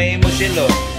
me emocionó.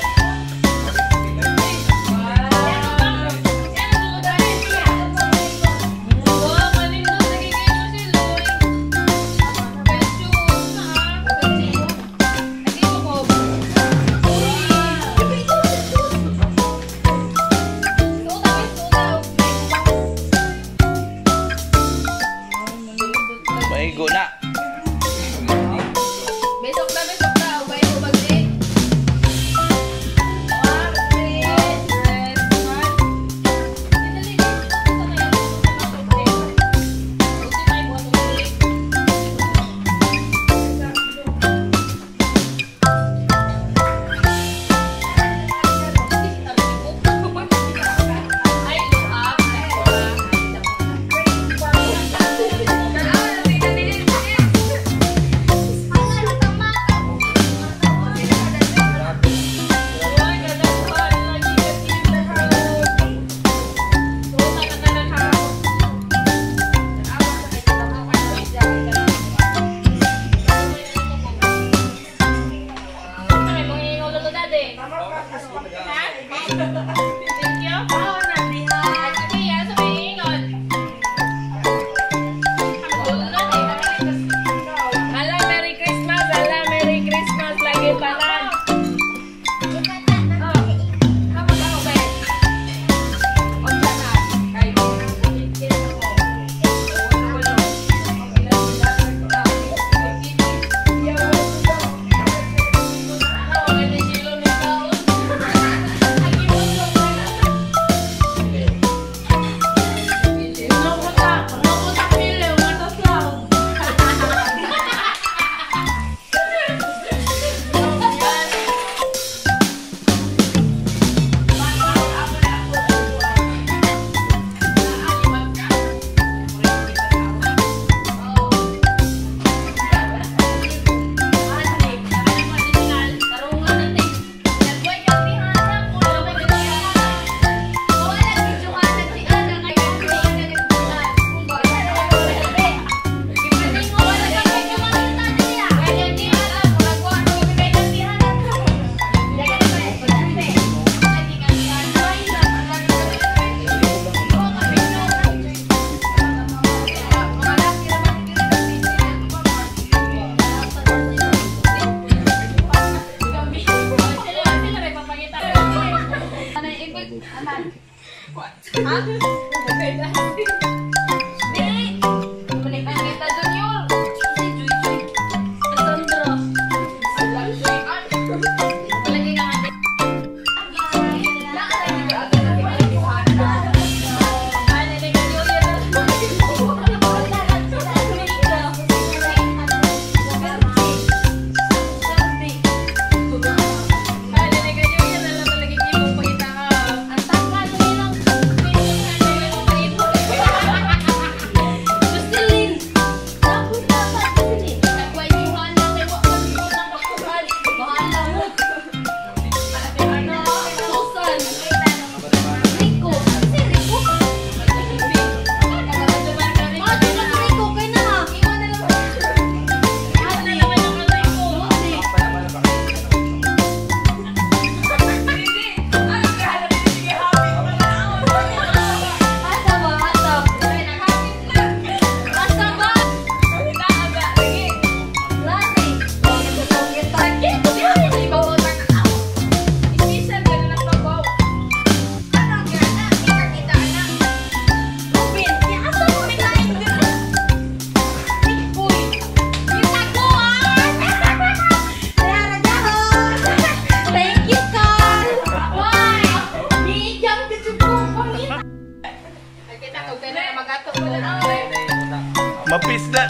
nada. Mapis na.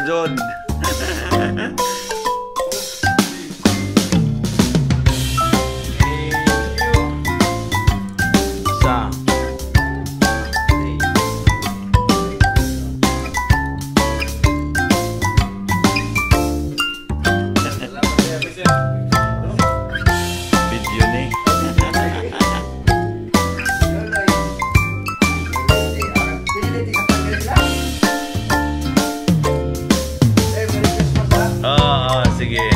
Jod. ಲಾಸ್ಟಿಗೆ